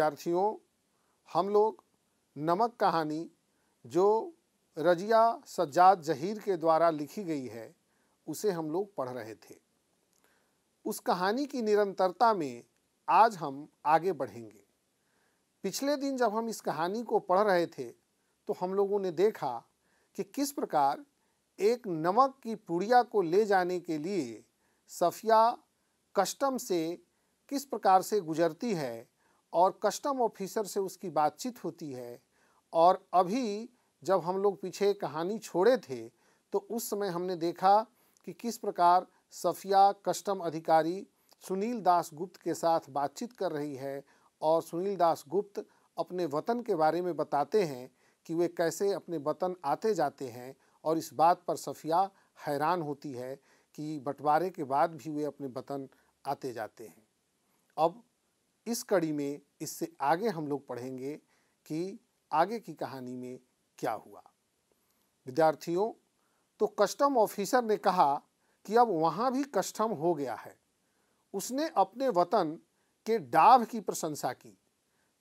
विद्यार्थियों, हम लोग नमक कहानी जो रजिया सज्जाद जहीर के द्वारा लिखी गई है, उसे हम लोग पढ़ रहे थे। उस कहानी की निरंतरता में आज हम आगे बढ़ेंगे। पिछले दिन जब हम इस कहानी को पढ़ रहे थे तो हम लोगों ने देखा कि किस प्रकार एक नमक की पुड़िया को ले जाने के लिए सफिया कस्टम से किस प्रकार से गुजरती है और कस्टम ऑफिसर से उसकी बातचीत होती है और अभी जब हम लोग पीछे कहानी छोड़े थे तो उस समय हमने देखा कि किस प्रकार सफिया कस्टम अधिकारी सुनील दास गुप्त के साथ बातचीत कर रही है और सुनील दास गुप्त अपने वतन के बारे में बताते हैं कि वे कैसे अपने वतन आते जाते हैं और इस बात पर सफिया हैरान होती है कि बंटवारे के बाद भी वे अपने वतन आते जाते हैं। अब इस कड़ी में इससे आगे हम लोग पढ़ेंगे कि आगे की कहानी में क्या हुआ। विद्यार्थियों तो कस्टम ऑफिसर ने कहा कि अब वहाँ भी कस्टम हो गया है। उसने अपने वतन के डाभ की प्रशंसा की।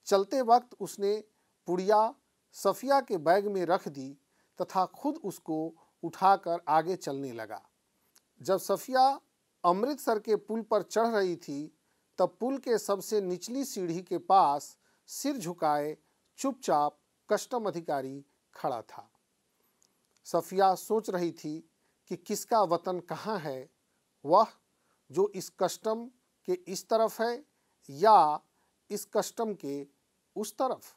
चलते वक्त उसने पुड़िया सफिया के बैग में रख दी तथा खुद उसको उठाकर आगे चलने लगा। जब सफिया अमृतसर के पुल पर चढ़ रही थी तब पुल के सबसे निचली सीढ़ी के पास सिर झुकाए चुपचाप कस्टम अधिकारी खड़ा था। सफिया सोच रही थी कि किसका वतन कहाँ है, वह जो इस कस्टम के इस तरफ़ है या इस कस्टम के उस तरफ़।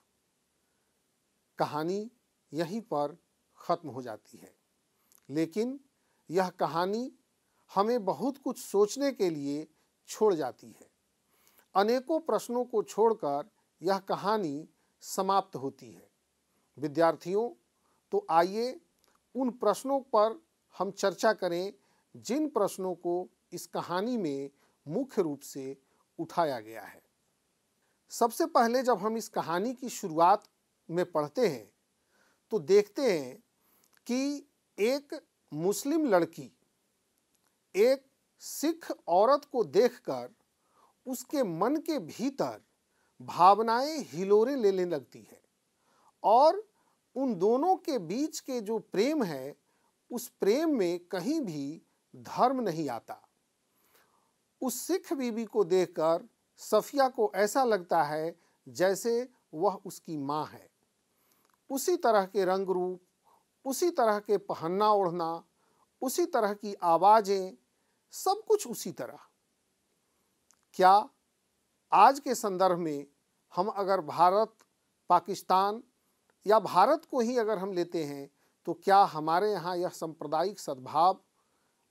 कहानी यहीं पर ख़त्म हो जाती है। लेकिन यह कहानी हमें बहुत कुछ सोचने के लिए छोड़ जाती है। अनेकों प्रश्नों को छोड़कर यह कहानी समाप्त होती है। विद्यार्थियों तो आइए उन प्रश्नों पर हम चर्चा करें, जिन प्रश्नों को इस कहानी में मुख्य रूप से उठाया गया है। सबसे पहले जब हम इस कहानी की शुरुआत में पढ़ते हैं तो देखते हैं कि एक मुस्लिम लड़की, एक सिख औरत को देखकर उसके मन के भीतर भावनाएँ हिलोरे लेने लगती है। और उन दोनों के बीच के जो प्रेम है, उस प्रेम में कहीं भी धर्म नहीं आता। उस सिख बीबी को देखकर सफिया को ऐसा लगता है जैसे वह उसकी माँ है। उसी तरह के रंग रूप उसी तरह के पहनना ओढ़ना उसी तरह की आवाज़ें, सब कुछ उसी तरह। क्या आज के संदर्भ में हम अगर भारत, पाकिस्तान या भारत को ही अगर हम लेते हैं तो क्या हमारे यहाँ यह सांप्रदायिक सद्भाव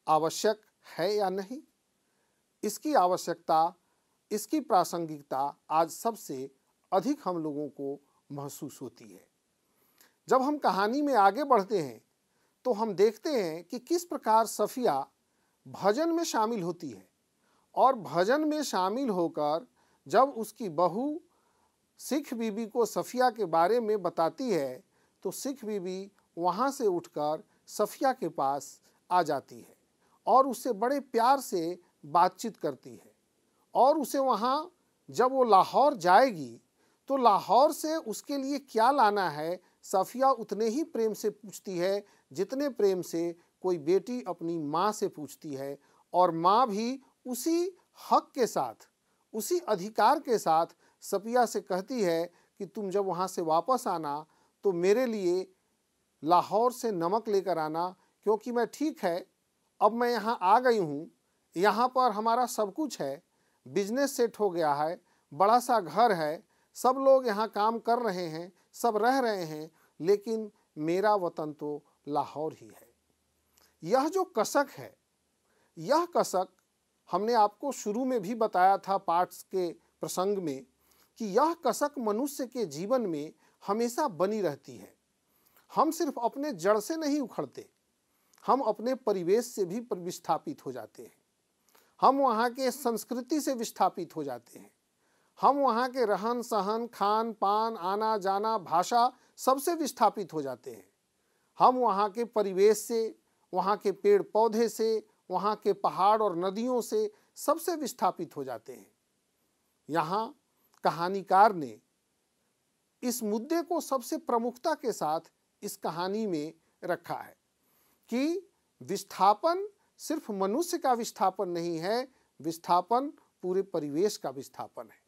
आवश्यक है या नहीं? इसकी आवश्यकता, इसकी प्रासंगिकता आज सबसे अधिक हम लोगों को महसूस होती है। जब हम कहानी में आगे बढ़ते हैं तो हम देखते हैं कि किस प्रकार सफिया भजन में शामिल होती है। और भजन में शामिल होकर जब उसकी बहू सिख बीबी को सफिया के बारे में बताती है तो सिख बीबी वहाँ से उठकर सफिया के पास आ जाती है और उससे बड़े प्यार से बातचीत करती है। और उसे वहाँ जब वो लाहौर जाएगी तो लाहौर से उसके लिए क्या लाना है, सफिया उतने ही प्रेम से पूछती है जितने प्रेम से कोई बेटी अपनी माँ से पूछती है और माँ भी उसी हक के साथ, उसी अधिकार के साथ सफिया से कहती है कि तुम जब वहाँ से वापस आना तो मेरे लिए लाहौर से नमक लेकर आना, क्योंकि मैं ठीक है, अब मैं यहाँ आ गई हूँ। यहाँ पर हमारा सब कुछ है, बिज़नेस सेट हो गया है, बड़ा सा घर है, सब लोग यहाँ काम कर रहे हैं, सब रह रहे हैं, लेकिन मेरा वतन तो लाहौर ही है। यह जो कसक है, यह कसक हमने आपको शुरू में भी बताया था पार्ट्स के प्रसंग में कि यह कसक मनुष्य के जीवन में हमेशा बनी रहती है। हम सिर्फ़ अपने जड़ से नहीं उखड़ते, हम अपने परिवेश से भी विस्थापित हो जाते हैं। हम वहाँ के संस्कृति से विस्थापित हो जाते हैं। हम वहाँ के रहन सहन, खान पान, आना जाना, भाषा सबसे विस्थापित हो जाते हैं। हम वहाँ के परिवेश से, वहाँ के पेड़ पौधे से वहाँ के पहाड़ और नदियों से सबसे विस्थापित हो जाते हैं। यहाँ कहानीकार ने इस मुद्दे को सबसे प्रमुखता के साथ इस कहानी में रखा है कि विस्थापन सिर्फ़ मनुष्य का विस्थापन नहीं है, विस्थापन पूरे परिवेश का विस्थापन है।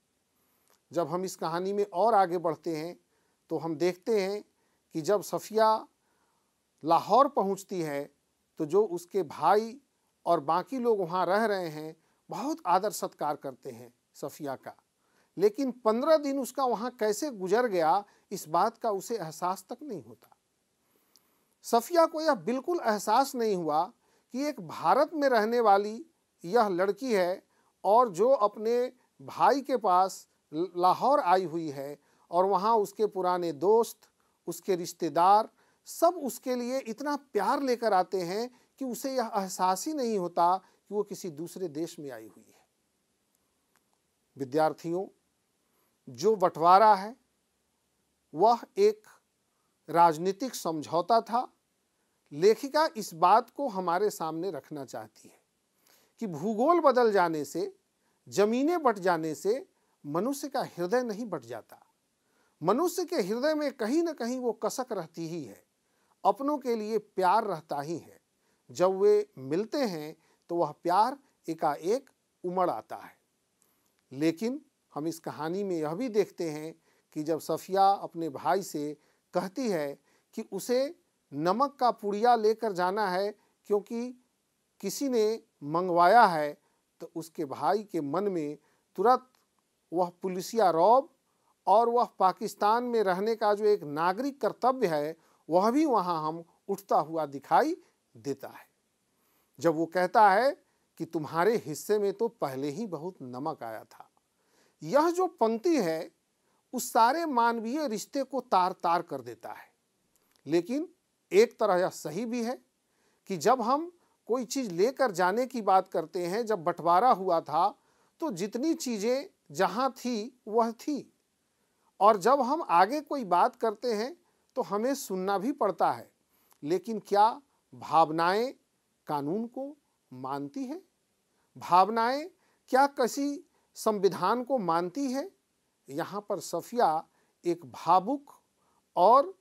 जब हम इस कहानी में और आगे बढ़ते हैं तो हम देखते हैं कि जब सफ़िया लाहौर पहुँचती है तो जो उसके भाई और बाकी लोग वहाँ रह रहे हैं, बहुत आदर सत्कार करते हैं सफ़िया का। लेकिन पंद्रह दिन उसका वहाँ कैसे गुजर गया, इस बात का उसे एहसास तक नहीं होता। सफ़िया को यह बिल्कुल एहसास नहीं हुआ कि एक भारत में रहने वाली यह लड़की है और जो अपने भाई के पास लाहौर आई हुई है और वहाँ उसके पुराने दोस्त, उसके रिश्तेदार सब उसके लिए इतना प्यार लेकर आते हैं कि उसे यह एहसास ही नहीं होता कि वो किसी दूसरे देश में आई हुई है। विद्यार्थियों, जो बंटवारा है, वह एक राजनीतिक समझौता था। लेखिका इस बात को हमारे सामने रखना चाहती है कि भूगोल बदल जाने से, जमीनें बट जाने से मनुष्य का हृदय नहीं बट जाता। मनुष्य के हृदय में कहीं ना कहीं वो कसक रहती ही है, अपनों के लिए प्यार रहता ही है। जब वे मिलते हैं तो वह प्यार एकाएक उमड़ आता है। लेकिन हम इस कहानी में यह भी देखते हैं कि जब सफ़िया अपने भाई से कहती है कि उसे नमक का पुड़िया लेकर जाना है क्योंकि किसी ने मंगवाया है तो उसके भाई के मन में तुरंत वह पुलिसिया रौब और वह पाकिस्तान में रहने का जो एक नागरिक कर्तव्य है, वह भी वहाँ हम उठता हुआ दिखाई देता है। जब वो कहता है कि तुम्हारे हिस्से में तो पहले ही बहुत नमक आया था, यह जो पंक्ति है, उस सारे मानवीय रिश्ते को तार तार कर देता है। लेकिन एक तरह यह सही भी है कि जब हम कोई चीज़ लेकर जाने की बात करते हैं, जब बंटवारा हुआ था तो जितनी चीज़ें जहाँ थी, वह थी। और जब हम आगे कोई बात करते हैं तो हमें सुनना भी पड़ता है। लेकिन क्या भावनाएँ कानून को मानती है। भावनाएँ क्या किसी संविधान को मानती है? यहाँ पर सफिया एक भावुक और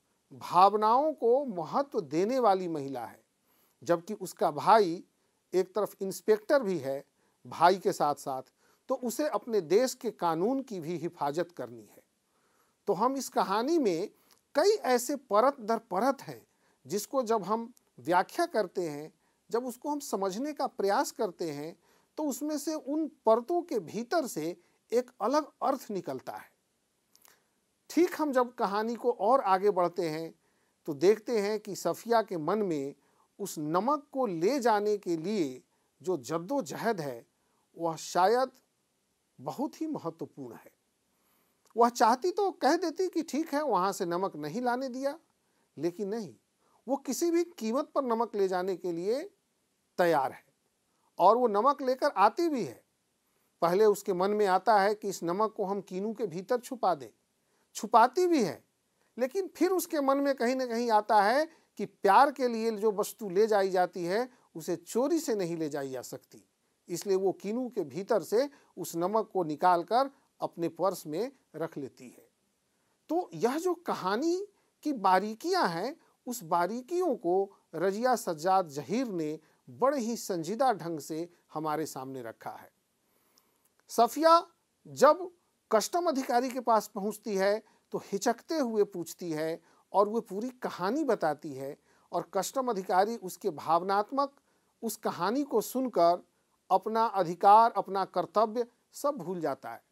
भावनाओं को महत्व देने वाली महिला है, जबकि उसका भाई एक तरफ़ इंस्पेक्टर भी है भाई के साथ साथ तो उसे अपने देश के कानून की भी हिफाजत करनी है। तो हम इस कहानी में कई ऐसे परत दर परत हैं, जिसको जब हम व्याख्या करते हैं, जब उसको हम समझने का प्रयास करते हैं तो उसमें से उन परतों के भीतर से एक अलग अर्थ निकलता है। ठीक हम जब कहानी को और आगे बढ़ते हैं तो देखते हैं कि सफ़िया के मन में उस नमक को ले जाने के लिए जो जद्दोजहद है, वह शायद बहुत ही महत्वपूर्ण है। वह चाहती तो कह देती कि ठीक है, वहाँ से नमक नहीं लाने दिया, लेकिन नहीं वो किसी भी कीमत पर नमक ले जाने के लिए तैयार है और वो नमक लेकर आती भी है। पहले उसके मन में आता है कि इस नमक को हम कीनू के भीतर छुपा दें। छुपाती भी है, लेकिन फिर उसके मन में कहीं ना कहीं आता है कि प्यार के लिए जो वस्तु ले जाई जाती है, उसे चोरी से नहीं ले जाई जा सकती। इसलिए वो कीनू के भीतर से उस नमक को निकाल कर अपने पर्स में रख लेती है। तो यह जो कहानी की बारीकियाँ हैं उस बारीकियों को रजिया सज्जाद जहीर ने बड़े ही संजीदा ढंग से हमारे सामने रखा है। सफिया, जब कस्टम अधिकारी के पास पहुँचती है तो हिचकते हुए पूछती है और वह पूरी कहानी बताती है और कस्टम अधिकारी उसके भावनात्मक, उस कहानी को सुनकर अपना अधिकार, अपना कर्तव्य सब भूल जाता है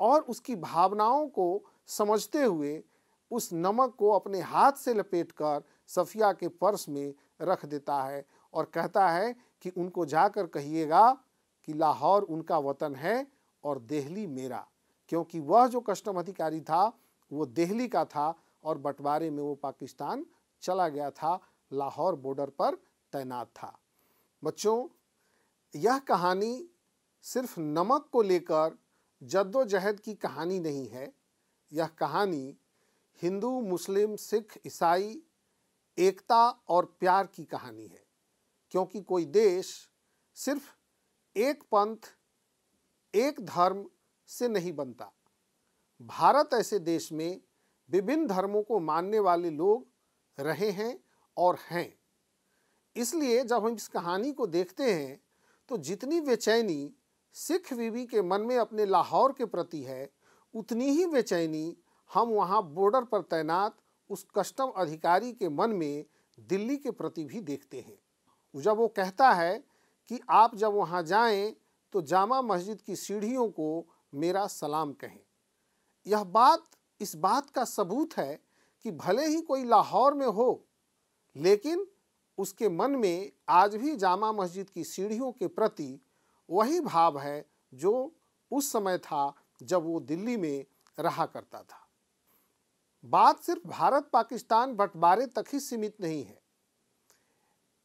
और उसकी भावनाओं को समझते हुए उस नमक को अपने हाथ से लपेटकर सफिया के पर्स में रख देता है और कहता है कि उनको जाकर कहिएगा कि लाहौर उनका वतन है और देहली मेरा। क्योंकि वह जो कस्टम अधिकारी था, वो देहली का था और बंटवारे में वो पाकिस्तान चला गया था, लाहौर बॉर्डर पर तैनात था। बच्चों, यह कहानी सिर्फ़ नमक को लेकर जद्दोजहद की कहानी नहीं है। यह कहानी हिंदू, मुस्लिम, सिख, ईसाई, एकता और प्यार की कहानी है। क्योंकि कोई देश सिर्फ़ एक पंथ, एक धर्म से नहीं बनता। भारत ऐसे देश में विभिन्न धर्मों को मानने वाले लोग रहे हैं और हैं। इसलिए जब हम इस कहानी को देखते हैं तो जितनी बेचैनी सिख बीवी के मन में अपने लाहौर के प्रति है, उतनी ही बेचैनी हम वहाँ बॉर्डर पर तैनात उस कस्टम अधिकारी के मन में दिल्ली के प्रति भी देखते हैं। जब वो कहता है कि आप जब वहाँ जाएँ तो जामा मस्जिद की सीढ़ियों को मेरा सलाम कहें। यह बात, इस बात का सबूत है कि भले ही कोई लाहौर में हो, लेकिन उसके मन में आज भी जामा मस्जिद की सीढ़ियों के प्रति वही भाव है जो उस समय था जब वो दिल्ली में रहा करता था। बात सिर्फ़ भारत पाकिस्तान बंटवारे तक ही सीमित नहीं है।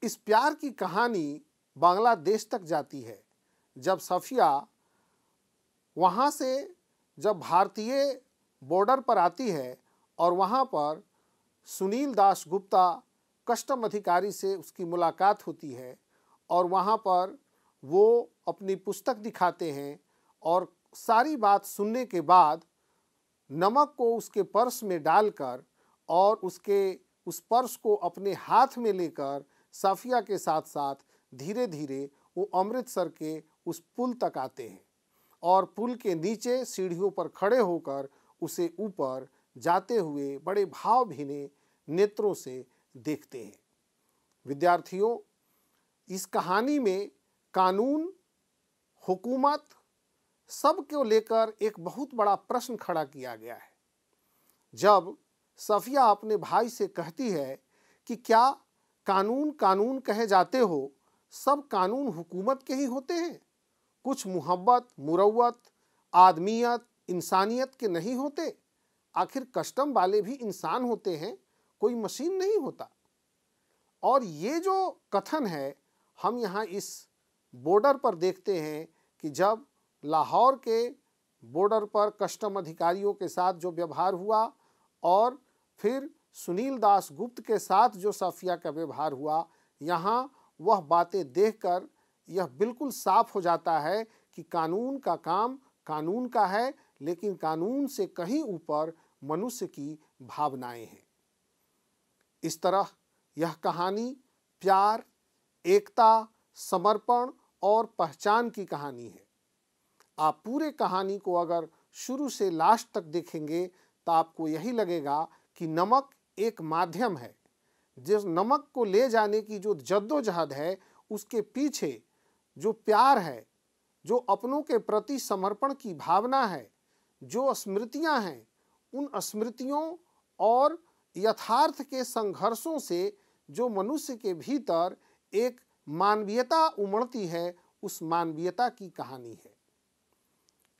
इस प्यार की कहानी बांग्लादेश तक जाती है, जब सफिया वहाँ से जब भारतीय बॉर्डर पर आती है और वहाँ पर सुनील दास गुप्ता कस्टम अधिकारी से उसकी मुलाकात होती है और वहाँ पर वो अपनी पुस्तक दिखाते हैं और सारी बात सुनने के बाद नमक को उसके पर्स में डालकर और उसके, उस पर्स को अपने हाथ में लेकर साफिया के साथ साथ धीरे धीरे वो अमृतसर के उस पुल तक आते हैं और पुल के नीचे सीढ़ियों पर खड़े होकर उसे ऊपर जाते हुए बड़े भाव भीने नेत्रों से देखते हैं। विद्यार्थियों, इस कहानी में कानून, हुकूमत सबको लेकर एक बहुत बड़ा प्रश्न खड़ा किया गया है। जब सफिया अपने भाई से कहती है कि क्या कानून कानून कहे जाते हो, सब कानून हुकूमत के ही होते हैं? कुछ मोहब्बत मुरवत आदमियत, इंसानियत के नहीं होते? आखिर कस्टम वाले भी इंसान होते हैं, कोई मशीन नहीं होता। और ये जो कथन है, हम यहाँ इस बॉर्डर पर देखते हैं कि जब लाहौर के बॉर्डर पर कस्टम अधिकारियों के साथ जो व्यवहार हुआ और फिर सुनील दास गुप्त के साथ जो साफिया का व्यवहार हुआ, यहाँ वह बातें देखकर यह बिल्कुल साफ़ हो जाता है कि कानून का काम कानून का है, लेकिन कानून से कहीं ऊपर मनुष्य की भावनाएँ हैं। इस तरह यह कहानी प्यार, एकता, समर्पण और पहचान की कहानी है। आप पूरे कहानी को अगर शुरू से लास्ट तक देखेंगे तो आपको यही लगेगा कि नमक एक माध्यम है। जिस नमक को ले जाने की जो जद्दोजहद है, उसके पीछे जो प्यार है, जो अपनों के प्रति समर्पण की भावना है, जो स्मृतियाँ हैं, उन स्मृतियों और यथार्थ के संघर्षों से जो मनुष्य के भीतर एक मानवीयता उमड़ती है, उस मानवीयता की कहानी है।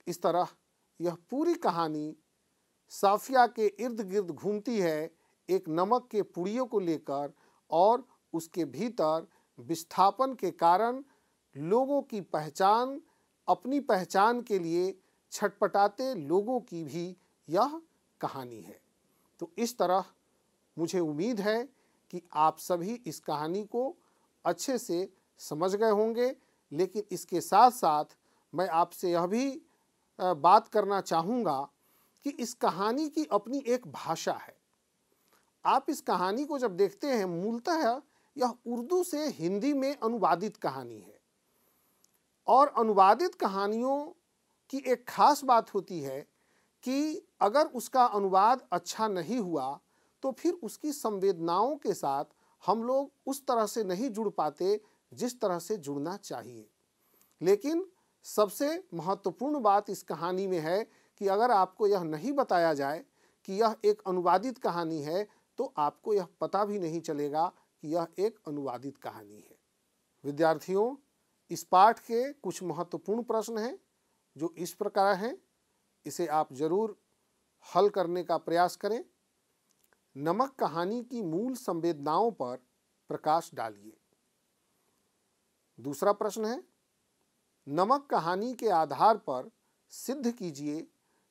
इस तरह यह पूरी कहानी साफिया के इर्द गिर्द घूमती है एक नमक के पुड़ियों को लेकर और उसके भीतर विस्थापन के कारण लोगों की पहचान, अपनी पहचान के लिए छटपटाते लोगों की भी यह कहानी है। तो इस तरह मुझे उम्मीद है कि आप सभी इस कहानी को अच्छे से समझ गए होंगे, लेकिन इसके साथ साथ मैं आपसे यह भी बात करना चाहूँगा कि इस कहानी की अपनी एक भाषा है। आप इस कहानी को जब देखते हैं, मूलतः यह उर्दू से हिंदी में अनुवादित कहानी है। और अनुवादित कहानियों की एक खास बात होती है कि अगर उसका अनुवाद अच्छा नहीं हुआ तो फिर उसकी संवेदनाओं के साथ हम लोग उस तरह से नहीं जुड़ पाते जिस तरह से जुड़ना चाहिए। लेकिन सबसे महत्वपूर्ण बात इस कहानी में है कि अगर आपको यह नहीं बताया जाए कि यह एक अनुवादित कहानी है तो आपको यह पता भी नहीं चलेगा कि यह एक अनुवादित कहानी है। विद्यार्थियों, इस पाठ के कुछ महत्वपूर्ण प्रश्न हैं, जो इस प्रकार हैं। इसे आप ज़रूर हल करने का प्रयास करें। नमक कहानी की मूल संवेदनाओं पर प्रकाश डालिए। दूसरा प्रश्न है नमक कहानी के आधार पर सिद्ध कीजिए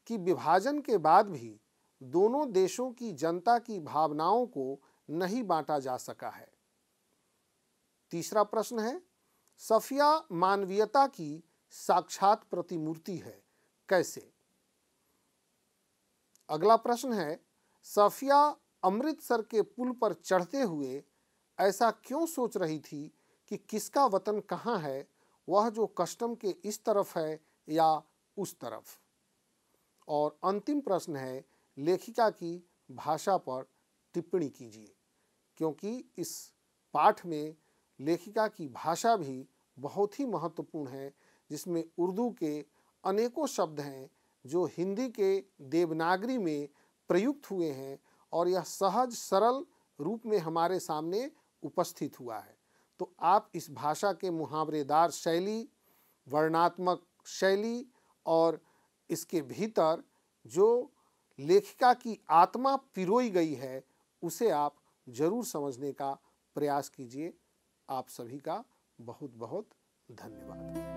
कि विभाजन के बाद भी दोनों देशों की जनता की भावनाओं को नहीं बांटा जा सका है। तीसरा प्रश्न है, सफिया मानवीयता की साक्षात प्रतिमूर्ति है, कैसे? अगला प्रश्न है, सफिया अमृतसर के पुल पर चढ़ते हुए ऐसा क्यों सोच रही थी कि किसका वतन कहाँ है वह जो कस्टम के इस तरफ़ है या उस तरफ़? और अंतिम प्रश्न है, लेखिका की भाषा पर टिप्पणी कीजिए, क्योंकि इस पाठ में लेखिका की भाषा भी बहुत ही महत्वपूर्ण है, जिसमें उर्दू के अनेकों शब्द हैं जो हिंदी के देवनागरी में प्रयुक्त हुए हैं और यह सहज सरल रूप में हमारे सामने उपस्थित हुआ है। तो आप इस भाषा के मुहावरेदार शैली, वर्णात्मक शैली और इसके भीतर जो लेखिका की आत्मा पिरोई गई है, उसे आप ज़रूर समझने का प्रयास कीजिए। आप सभी का बहुत बहुत धन्यवाद।